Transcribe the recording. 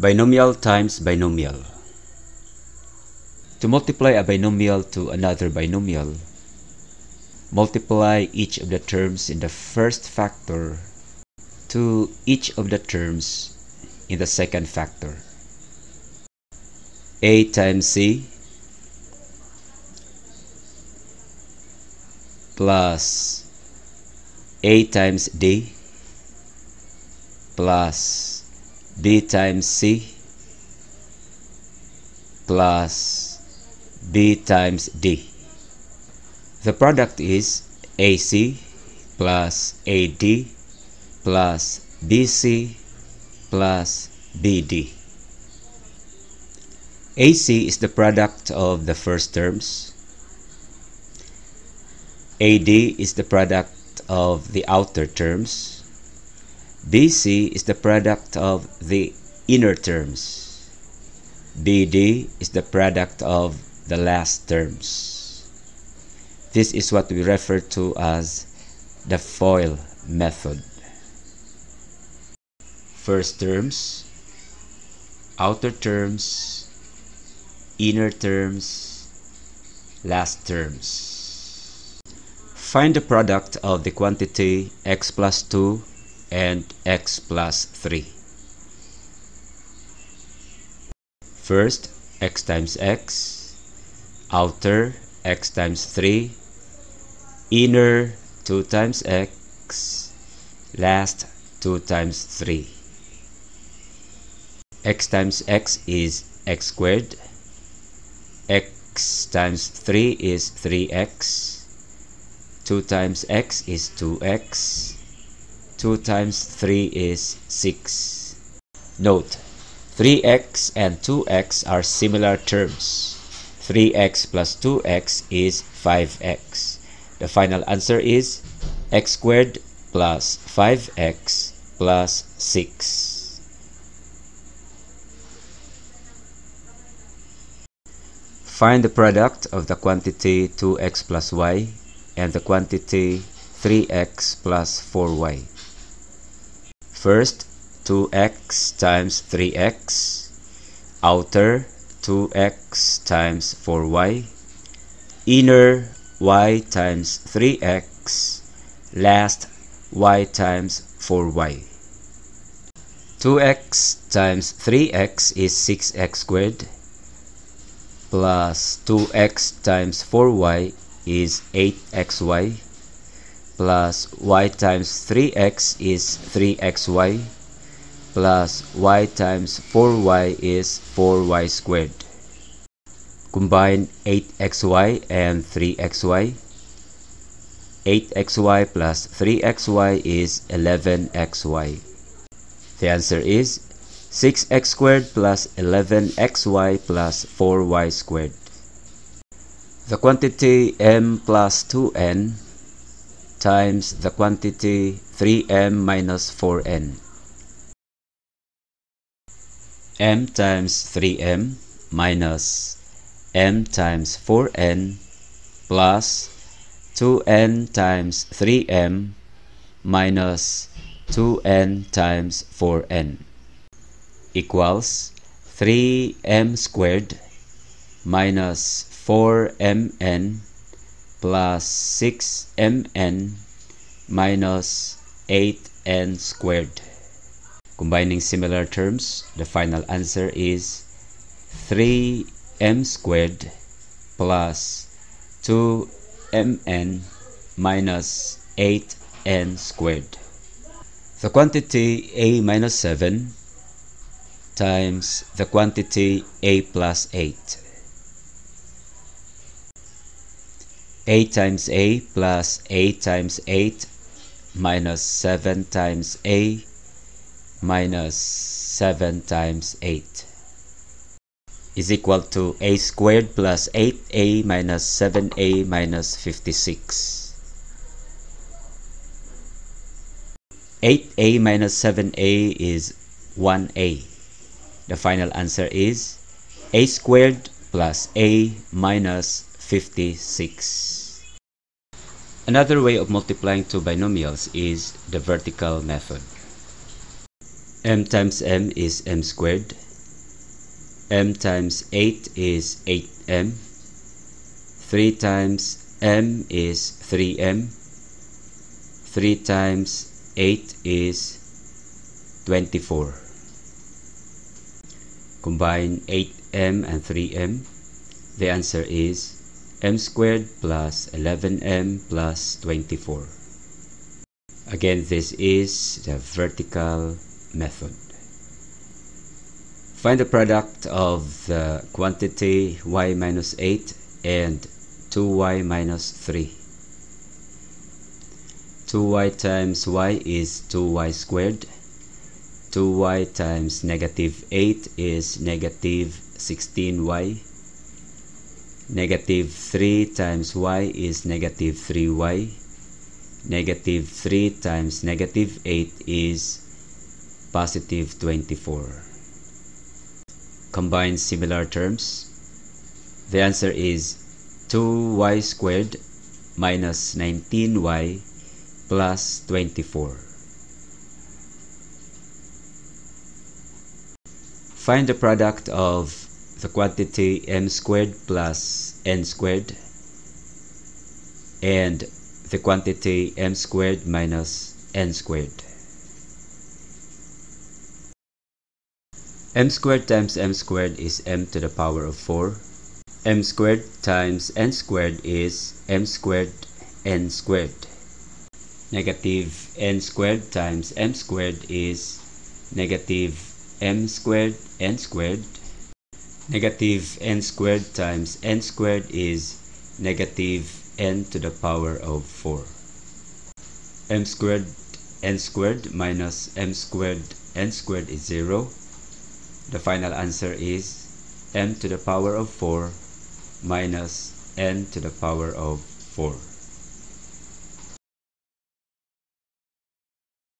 Binomial times binomial. To multiply a binomial to another binomial, multiply each of the terms in the first factor to each of the terms in the second factor. A times C plus A times D plus b times c plus b times d. The product is AC plus AD plus BC plus BD. AC is the product of the first terms. AD is the product of the outer terms. BC is the product of the inner terms. BD is the product of the last terms. This is what we refer to as the FOIL method. First terms, outer terms, inner terms, last terms. Find the product of the quantity x plus 2 and x plus 3. First, x times x, outer x times 3, inner 2 times x, last 2 times 3. x times x is x squared, x times 3 is 3x, 2 times x is 2x, 2 times 3 is 6. Note, 3x and 2x are similar terms. 3x plus 2x is 5x. The final answer is x squared plus 5x plus 6. Find the product of the quantity 2x plus y and the quantity 3x plus 4y. First, 2x times 3x, outer 2x times 4y, inner y times 3x, last y times 4y. 2x times 3x is 6x squared, plus 2x times 4y is 8xy, plus y times 3x is 3xy plus y times 4y is 4y squared. Combine 8xy and 3xy. 8xy plus 3xy is 11xy. The answer is 6x squared plus 11xy plus 4y squared. The quantity m plus 2n times the quantity 3m minus 4n. m times 3m minus m times 4n plus 2n times 3m minus 2n times 4n equals 3m squared minus 4mn plus 6mn minus 8n squared. Combining similar terms, the final answer is 3m squared plus 2mn minus 8n squared. The quantity a minus 7 times the quantity a plus 8 a times a plus a times 8 minus 7 times a minus 7 times 8 is equal to a squared plus 8a minus 7a minus 56. 8a minus 7a is 1a. The final answer is a squared plus a minus 56. Another way of multiplying two binomials is the vertical method. m times m is m squared, m times 8 is 8m. 3 times m is 3m. 3 times 8 is 24. Combine 8m and 3m. The answer is m squared plus 11m plus 24. Again, this is the vertical method. Find the product of the quantity y minus 8 and 2y minus 3. 2y times y is 2y squared. 2y times negative 8 is negative 16y. Negative 3 times y is negative 3y. Negative 3 times negative 8 is positive 24. Combine similar terms. The answer is 2y squared minus 19y plus 24. Find the product of the quantity m squared plus n squared and the quantity m squared minus n squared. m squared times m squared is m to the power of 4. m squared times n squared is m squared n squared. Negative n squared times m squared is negative m squared n squared. Negative n squared times n squared is negative n to the power of 4. m squared n squared minus m squared n squared is 0. The final answer is m to the power of 4 minus n to the power of 4.